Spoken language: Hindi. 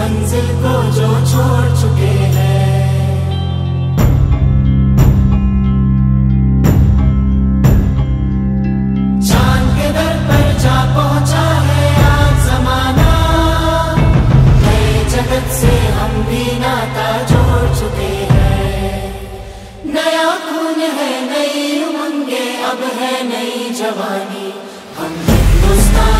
मंजिल को जो छोड़ चुके हैं चाँद के दर पर जा पहुँचा है आज जमाना नए जगत से हम भी नाता जोड़ चुके हैं नया खून है नई उमंगे अब है नई जवानी। हम हिंदुस्तान